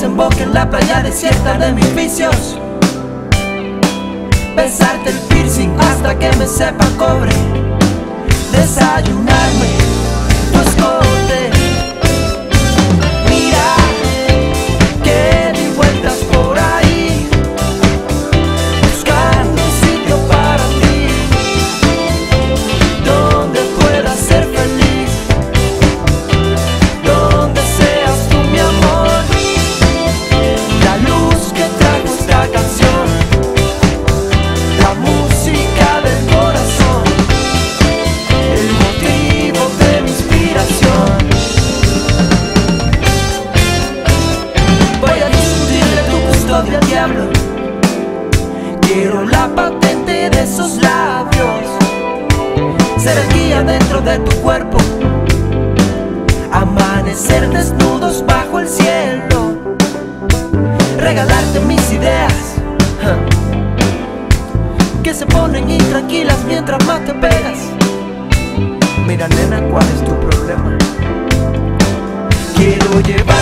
que desemboque en la playa desierta de mis vicios. Besarte el piercing hasta que me sepa cobre desayunarme Quiero la patente de esos labios. Ser el guía dentro de tu cuerpo. Amanecer desnudos bajo el cielo. Regalarte mis ideas. Que se ponen intranquilas mientras más te pegas. Mira nena, ¿cuál es tu problema? Quiero estrellas